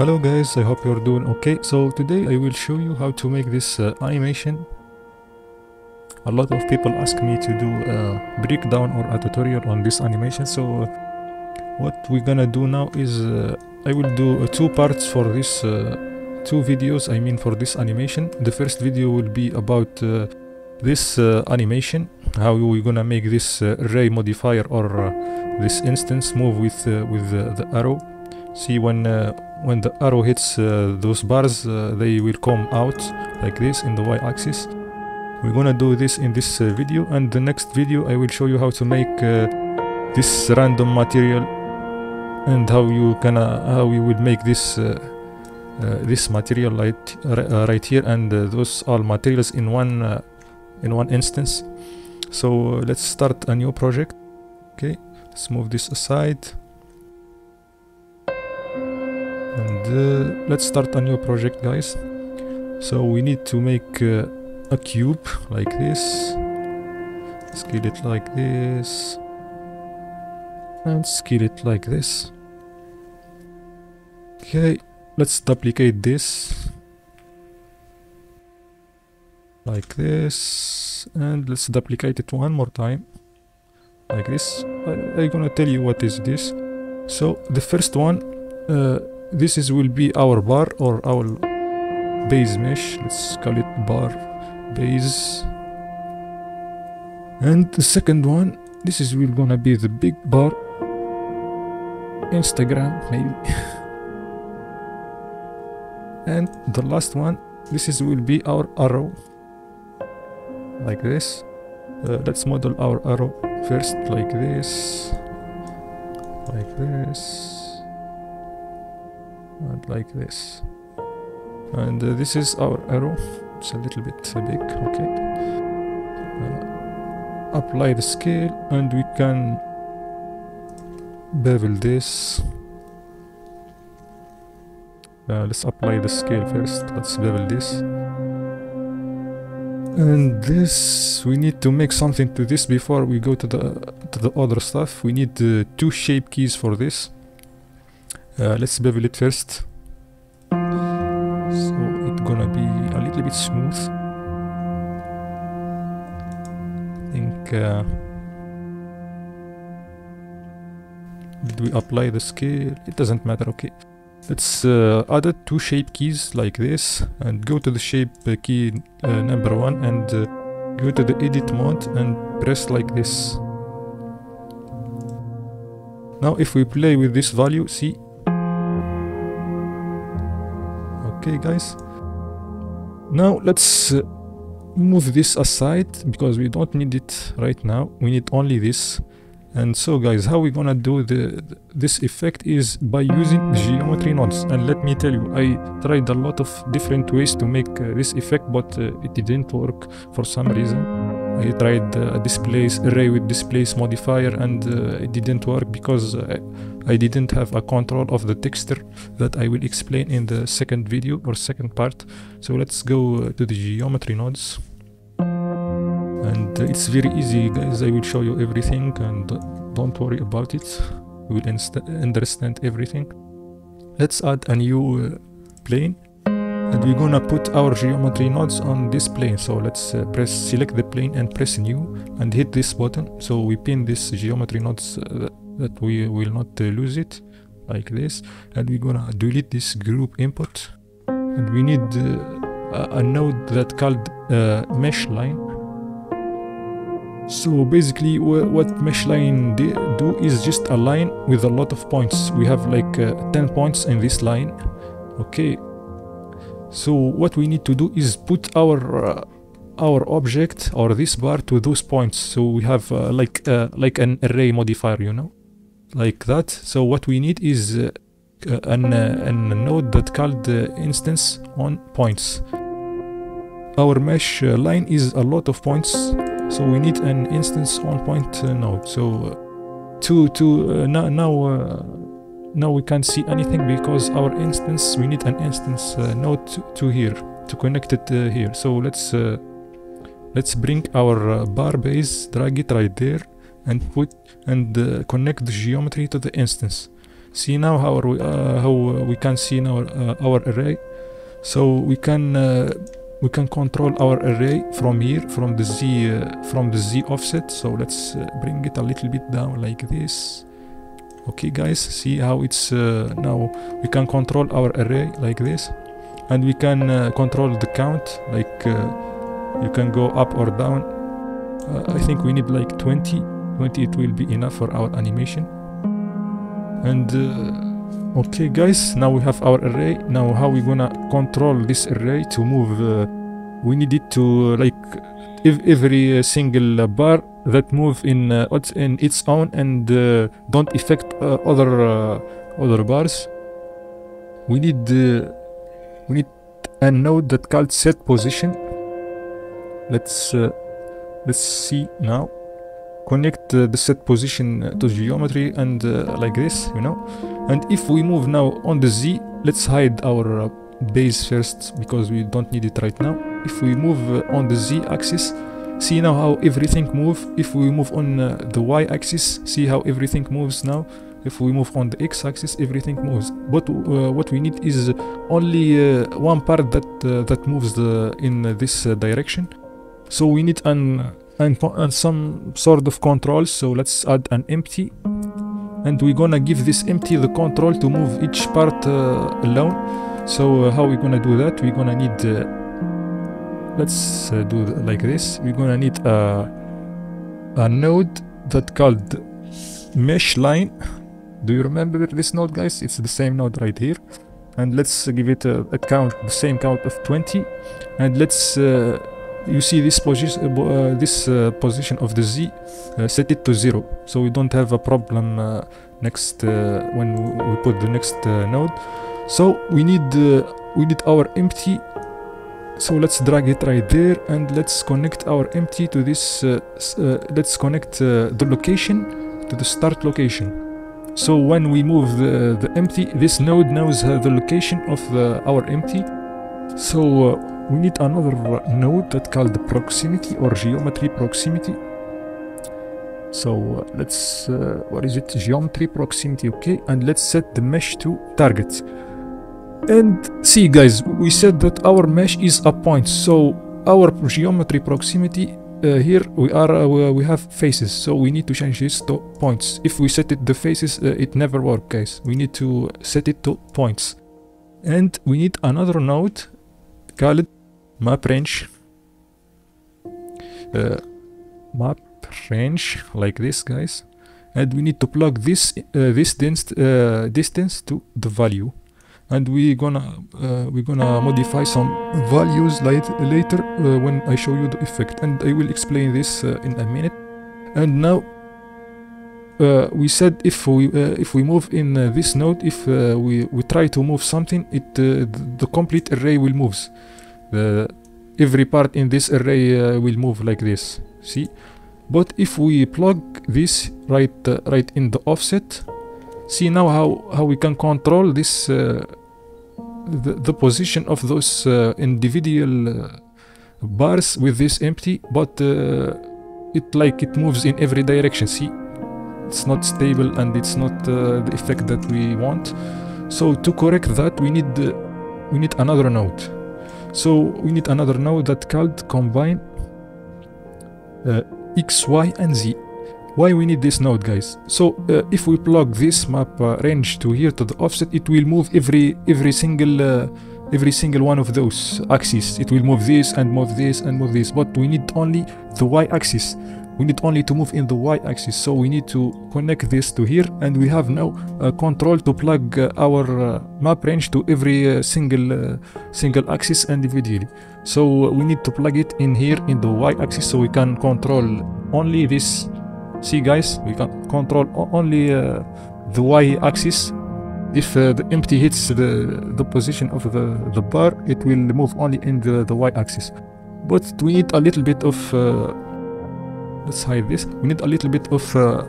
Hello guys, I hope you're doing okay. So today I will show you how to make this uh, animation. A lot of people ask me to do a breakdown or a tutorial on this animation. So uh, what we're gonna do now is uh, I will do uh, two parts for this uh, two videos. I mean for this animation. The first video will be about uh, this animation, how we're gonna make this array modifier or this instance move with with the arrow. See when when the arrow hits uh, those bars, uh, they will come out like this in the y-axis. We're gonna do this in this uh, video, and the next video I will show you how to make uh, this random material and how you gonna how you will make this uh, uh, this material right right here and those all materials in one in one instance. So let's start a new project. Okay, let's move this aside uh, let's start a new project guys. So we need to make uh, a cube like this. Scale it like this. And scale it like this. Okay let's duplicate this. Like this. And let's duplicate it one more time. Like this. I, I'm gonna tell you what is this. So the first one uh, this is will be our bar or our base mesh. Let's call it bar base. And the second one this is will gonna be the big bar. Instagram maybe. And the last one this is will be our arrow. Like this. Uh, let's model our arrow first like this. Like this like this. And uh, this is our arrow. It's a little bit big okay. Uh, apply the scale and we can bevel this. Uh, let's apply the scale first. Let's bevel this. And this we need to make something to this before we go to the to the other stuff. We need uh, two shape keys for this uh, let's bevel it first. So it's gonna be a little bit smooth. I think uh, did we apply the scale? It doesn't matter okay. Let's uh, add two shape keys like this and go to the shape uh, key uh, number one and uh, go to the edit mode and press like this. Now if we play with this value see okay guys. Now let's uh, move this aside because we don't need it right now. We need only this. And so guys how we gonna do the this effect is by using geometry nodes. And let me tell you i tried a lot of different ways to make uh, this effect but uh, it didn't work for some reason. I tried uh, a displace array with displace modifier and uh, it didn't work because uh, I didn't have a control of the texture that I will explain in the second video or second part. So let's go uh, to the geometry nodes. And uh, it's very easy guys, I will show you everything and uh, don't worry about it. You will understand everything. Let's add a new uh, plane and we're gonna put our geometry nodes on this plane. So let's uh, press select the plane and press new and hit this button. So we pin this geometry nodes uh, that we will not uh, lose it like this. And we're gonna delete this group input. And we need uh, a, node that called uh, mesh line. So basically wha- what mesh line do is just a line with a lot of points. We have like uh, 10 points in this line. Okay. So what we need to do is put our uh, our object or this bar to those points. So we have uh, like like an array modifier you know like that. So what we need is uh, uh, an, uh, an node that called the instance on points. Our mesh uh, line is a lot of points so we need an instance on point uh, node. So to to now now, now we can't see anything because our instance we need an instance node to, to here to connect it here. So let's let's bring our bar base drag it right there and put and uh, connect the geometry to the instance. See now how we, uh, how we can see now uh, our array. So we can uh, we can control our array from here from the z uh, from the z offset. So let's uh, bring it a little bit down like this. Okay guys see how it's uh, now we can control our array like this. And we can uh, control the count like uh, you can go up or down. Uh, I think we need like 20 20 it will be enough for our animation. And uh, okay guys now we have our array. Now how we gonna control this array to move uh, we need it to uh, like if every uh, single bar that move in uh, in its own and uh, don't affect other other bars. We need we need a node that called set position. Let's let's see now connect the set position to geometry and uh, like this you know? And if we move now on the z let's hide our uh, base first because we don't need it right now. If we move uh, on the z axis see now how everything move. If we move on the y axis see how everything moves now. If we move on the x axis everything moves. But uh, what we need is only uh, one part that uh, that moves the, in this direction. So we need an, an, co- an some sort of control. So let's add an empty. And we're gonna give this empty the control to move each part uh, alone. So uh, how we're gonna do that? We're gonna need uh, let's uh, do like this. We're gonna need a, a node that called mesh line. Do you remember this node guys? It's the same node right here. And let's uh, give it a, a count the same count of 20 and let's uh, you see this position uh, uh, this uh, position of the z uh, set it to zero. So we don't have a problem uh, next uh, when we put the next node. So we need we need our empty so let's drag it right there and let's connect our empty to this let's connect the location to the start location. So when we move the, the empty this node knows the location of the, our empty. So we need another node that called proximity or geometry proximity. So uh, let's uh, what is it? Geometry proximity okay. And let's set the mesh to target and see guys we said that our mesh is a point. So our geometry proximity uh, here we are uh, we- have faces. So we need to change this to points. If we set it the faces uh, it never work guys. We need to set it to points. And we need another node called map range uh, map range like this guys. And we need to plug this uh, this dist- uh, distance to the value. And we gonna uh, we're gonna modify some values late, later uh, when I show you the effect. And I will explain this uh, in a minute. And now uh, we said if we uh, if we move in uh, this node if we we try to move something it th- the complete array will moves the every part in this array uh, will move like this. See? But if we plug this right uh, right in the offset see now how how we can control this uh, the, the position of those uh, individual uh, bars with this empty but uh, it like it moves in every direction. See? It's not stable and it's not the effect that we want. So to correct that we need we need another node so we need another node that called combine uh, x y and z. Why we need this node guys? So uh, if we plug this map uh, range to here to the offset it will move every every single uh, every single one of those axes. It will move this and move this and move this but we need only the y axis we need only to move in the y axis so we need to connect this to here and we have now uh, control to plug uh, our uh, map range to every uh, single uh, single axis individually. So uh, we need to plug it in here in the y axis so we can control only this. See guys we can control only the y axis if uh, the empty hits the the position of the the bar it will move only in the, the y axis but we need a little bit of uh, let's hide this. We need a little bit of uh,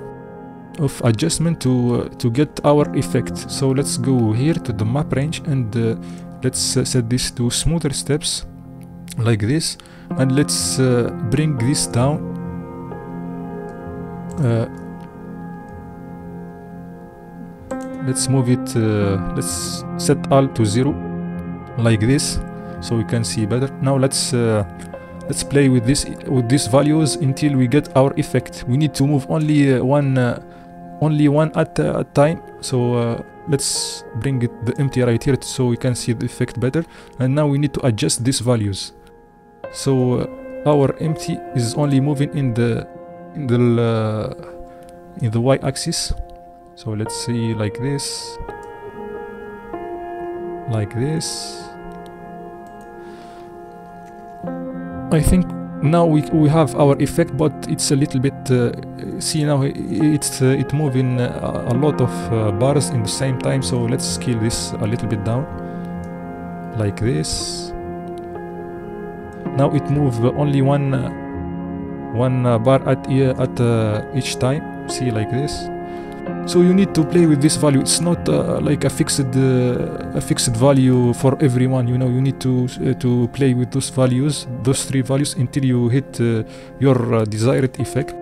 of adjustment to uh, to get our effect. So let's go here to the map range and uh, let's uh, set this to smoother steps like this. And let's uh, bring this down uh, let's move it let's set all to zero like this so we can see better. Now let's let's play with this with these values until we get our effect. We need to move only uh, one uh, only one at a time. So uh, let's bring it the empty right here so we can see the effect better. And now we need to adjust these values. So our empty is only moving in the in the uh, in the y-axis. So let's see like this. Like this I think now we, we have our effect but it's a little bit uh, see now it's uh, it moving uh, a lot of uh, bars in the same time so let's scale this a little bit down. Like this. Now it move only one uh, one uh, bar at at each time. See like this so you need to play with this value. It's not uh, like a fixed uh, a fixed value for everyone you know. You need to uh, to play with those values those three values until you hit uh, your uh, desired effect.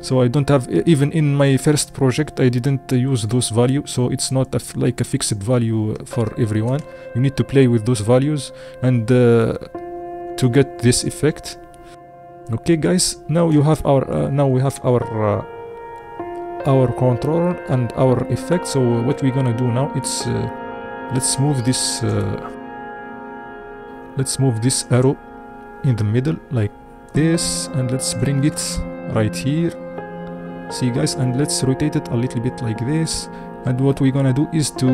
So i don't have even in my first project i didn't uh, use those values. So it's not like a fixed value for everyone you need to play with those values and to get this effect. Okay guys now you have our now we have our our controller and our effect so what we're gonna do now it's uh, let's move this uh, let's move this arrow in the middle like this and let's bring it right here. See guys and let's rotate it a little bit like this. And what we're gonna do is to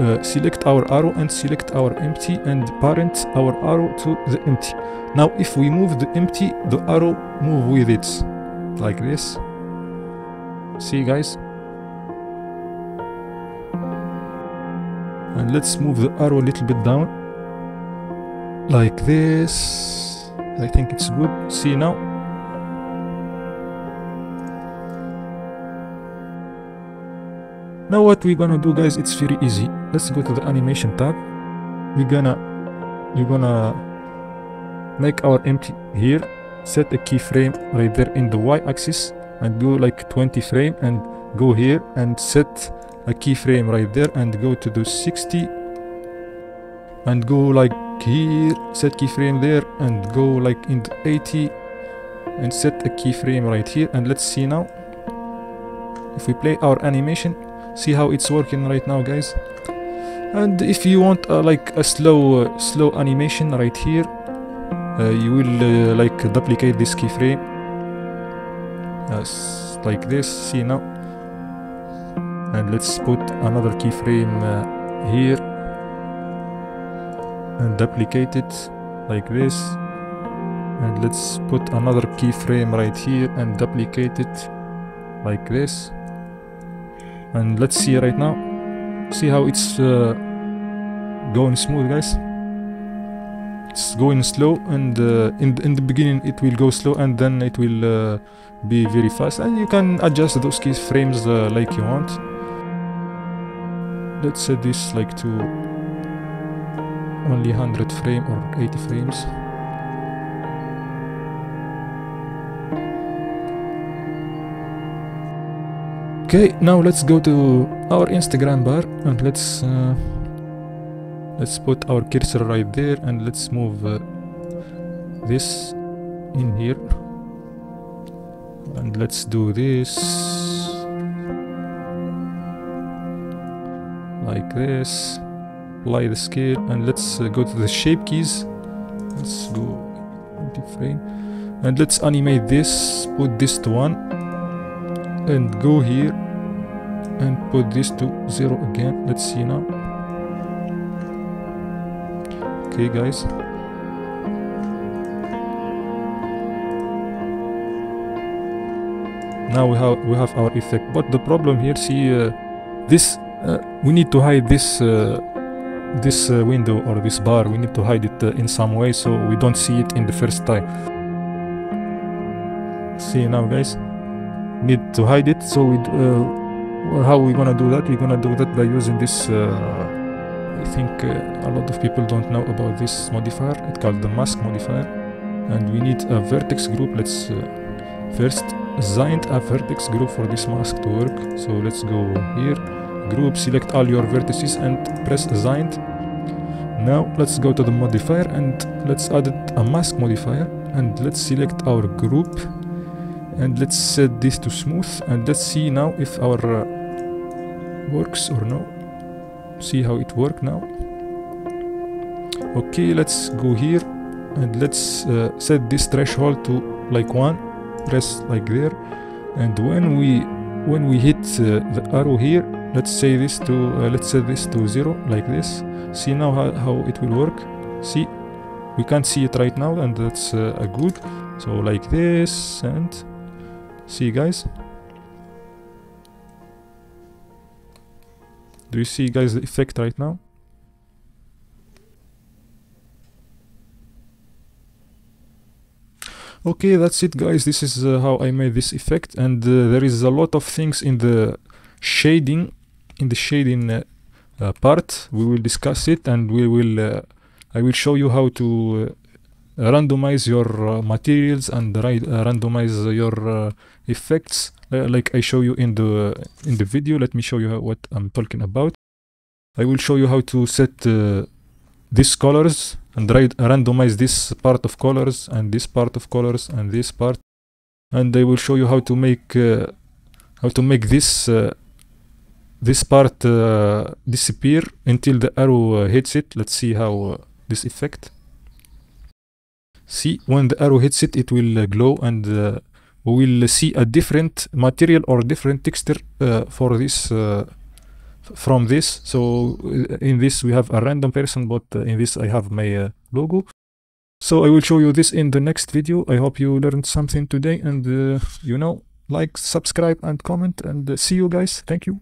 uh, select our arrow and select our empty and parent our arrow to the empty. Now if we move the empty the arrow move with it like this see you guys. And let's move the arrow a little bit down. Like this. I think it's good. See you now. Now what we're gonna do guys it's very easy. Let's go to the animation tab. We're gonna we're gonna make our empty here. Set a keyframe right there in the y-axis and go like 20 frame and go here and set a keyframe right there and go to the 60 and go like here set keyframe there and go like in the 80 and set a keyframe right here. And let's see now. If we play our animation see how it's working right now guys. And if you want uh, like a slow uh, slow animation right here uh, you will uh, like duplicate this keyframe as like this see now. And let's put another keyframe uh, here. And duplicate it like this. And let's put another keyframe right here and duplicate it like this. And let's see right now. See how it's uh, going smooth guys it's going slow and uh, in, in the beginning it will go slow and then it will uh, be very fast. And you can adjust those keyframes uh, like you want. Let's set this like to only 100 frame or 80 frames. Okay now let's go to our instagram bar and let's uh, let's put our cursor right there and let's move uh, this in here. And let's do this like this apply the scale and let's uh, go to the shape keys. Let's go 20 frame and let's animate this put this to 1 and go here and put this to 0 again. Let's see now okay guys. Now we have we have our effect. But the problem here see uh, this uh, we need to hide this uh, this uh, window or this bar. We need to hide it uh, in some way so we don't see it in the first time. See now guys. Need to hide it. So we uh, how we gonna do that? We're gonna do that by using this I think uh, a lot of people don't know about this modifier. It's called the mask modifier. And we need a vertex group. Let's uh, first assign a vertex group for this mask to work. So let's go here. Group select all your vertices and press assigned now let's go to the modifier and let's add a mask modifier. And let's select our group. And let's set this to smooth. And let's see now if our uh, works or no see how it work now. Okay let's go here and let's uh, set this threshold to like one press like there. And when we when we hit uh, the arrow here let's say this to uh, let's set this to zero like this. See now how, how it will work. See we can't see it right now and that's uh, a good. So like this and see you guys do you see guys the effect right now? Okay that's it guys. This is uh, how I made this effect and uh, there is a lot of things in the shading in the shading uh, uh part. We will discuss it and we will uh, I will show you how to uh, randomize your materials and randomize your effects like I show you in the in the video. Let me show you what I'm talking about. I will show you how to set uh, these colors and randomize this part of colors and this part of colors and this part. And I will show you how to make uh, how to make this uh, this part uh, disappear until the arrow uh, hits it. Let's see how uh, this effect. See when the arrow hits it it will uh, glow and we will see a different material or different texture for this from this. So uh, in this we have a random person but uh, in this I have my uh, logo. So I will show you this in the next video. I hope you learned something today and you know like subscribe and comment and see you guys. Thank you